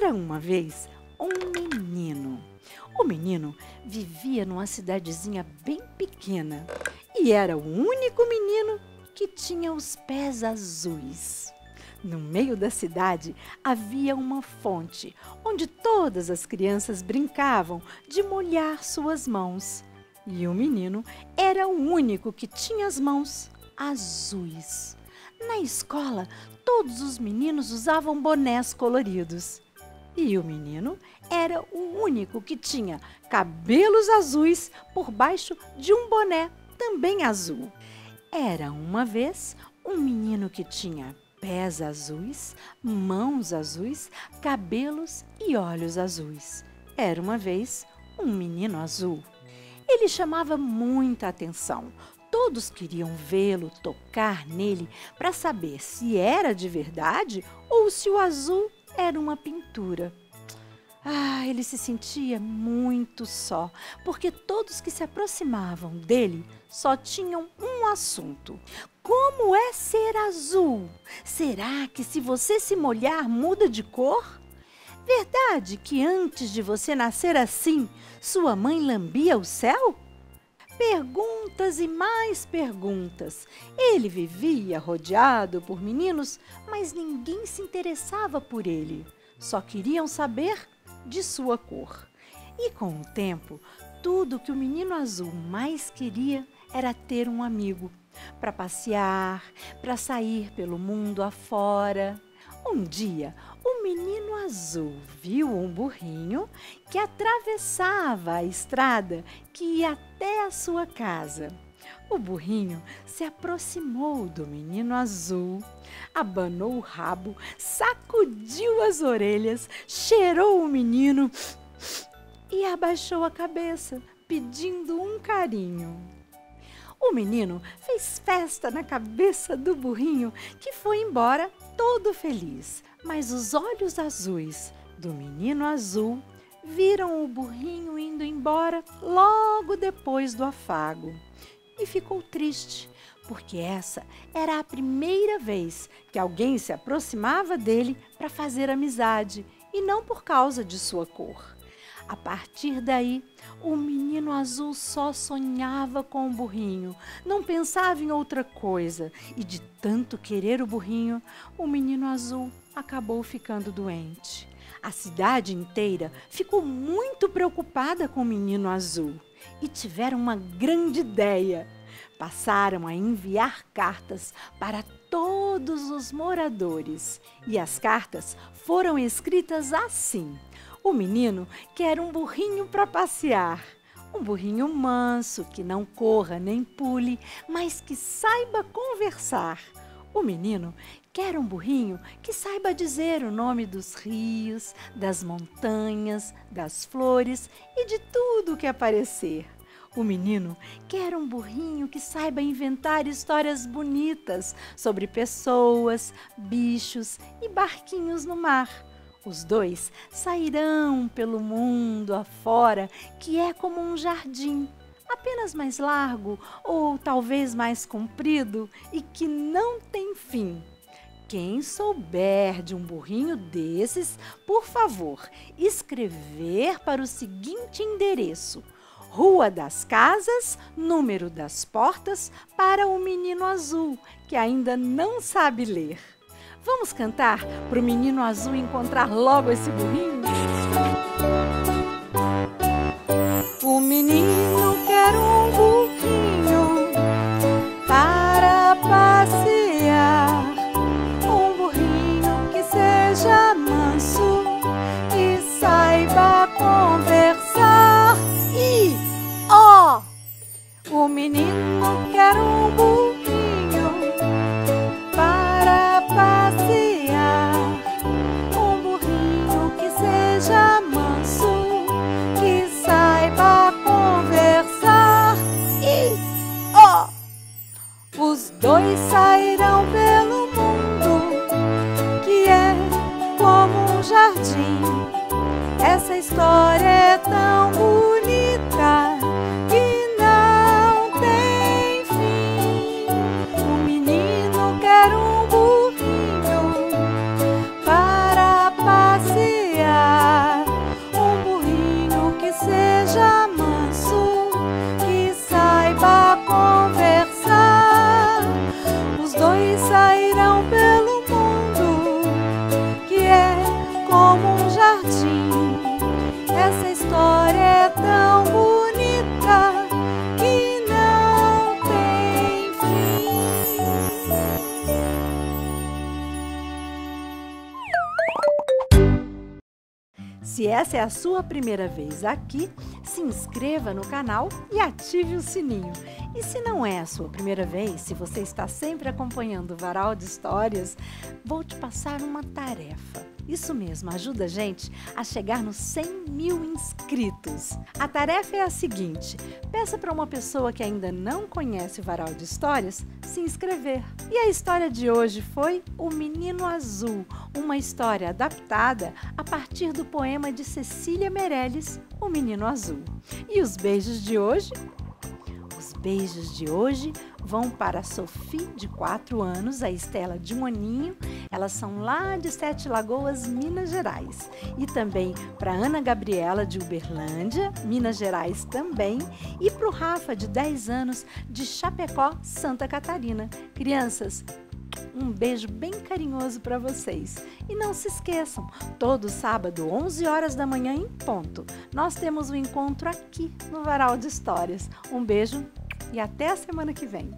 Era uma vez um menino. O menino vivia numa cidadezinha bem pequena e era o único menino que tinha os pés azuis. No meio da cidade havia uma fonte onde todas as crianças brincavam de molhar suas mãos. E o menino era o único que tinha as mãos azuis. Na escola, todos os meninos usavam bonés coloridos. E o menino era o único que tinha cabelos azuis por baixo de um boné também azul. Era uma vez um menino que tinha pés azuis, mãos azuis, cabelos e olhos azuis. Era uma vez um menino azul. Ele chamava muita atenção. Todos queriam vê-lo, tocar nele, para saber se era de verdade ou se o azul era uma pintura. Ah, ele se sentia muito só, porque todos que se aproximavam dele só tinham um assunto: como é ser azul? Será que se você se molhar muda de cor? Verdade que antes de você nascer assim, sua mãe lambia o céu? Perguntas e mais perguntas. Ele vivia rodeado por meninos, mas ninguém se interessava por ele. Só queriam saber de sua cor. E com o tempo, tudo que o menino azul mais queria era ter um amigo para passear, para sair pelo mundo afora. Um dia, o menino azul viu um burrinho que atravessava a estrada que ia até a sua casa. O burrinho se aproximou do menino azul, abanou o rabo, sacudiu as orelhas, cheirou o menino e abaixou a cabeça, pedindo um carinho. O menino fez festa na cabeça do burrinho, que foi embora todo feliz. Mas os olhos azuis do menino azul viram o burrinho indo embora logo depois do afago. E ficou triste, porque essa era a primeira vez que alguém se aproximava dele para fazer amizade e não por causa de sua cor. A partir daí, o menino azul só sonhava com o burrinho, não pensava em outra coisa, e de tanto querer o burrinho, o menino azul acabou ficando doente. A cidade inteira ficou muito preocupada com o menino azul. E tiveram uma grande ideia. Passaram a enviar cartas para todos os moradores. E as cartas foram escritas assim: o menino quer um burrinho para passear. Um burrinho manso, que não corra nem pule, mas que saiba conversar. O menino quer um burrinho que saiba dizer o nome dos rios, das montanhas, das flores e de tudo que aparecer. O menino quer um burrinho que saiba inventar histórias bonitas sobre pessoas, bichos e barquinhos no mar. Os dois sairão pelo mundo afora, que é como um jardim, apenas mais largo ou talvez mais comprido e que não tem fim. Quem souber de um burrinho desses, por favor, escrever para o seguinte endereço: Rua das Casas, número das portas, para o menino azul, que ainda não sabe ler. Vamos cantar para o menino azul encontrar logo esse burrinho? história é tão bonita. Se essa é a sua primeira vez aqui, se inscreva no canal e ative o sininho. E se não é a sua primeira vez, se você está sempre acompanhando o Varal de Histórias, vou te passar uma tarefa. Isso mesmo, ajuda a gente a chegar nos 100 mil inscritos. A tarefa é a seguinte: peça para uma pessoa que ainda não conhece o Varal de Histórias se inscrever. E a história de hoje foi O Menino Azul, uma história adaptada a partir do poema de Cecília Meirelles, O Menino Azul. E os beijos de hoje? Os beijos de hoje vão para Sophie, de 4 anos, a Estela de um aninho, elas são lá de Sete Lagoas, Minas Gerais. E também para Ana Gabriela, de Uberlândia, Minas Gerais também. E para o Rafa, de 10 anos, de Chapecó, Santa Catarina. Crianças, um beijo bem carinhoso para vocês. E não se esqueçam, todo sábado, 11 horas da manhã em ponto, nós temos um encontro aqui no Varal de Histórias. Um beijo e até a semana que vem.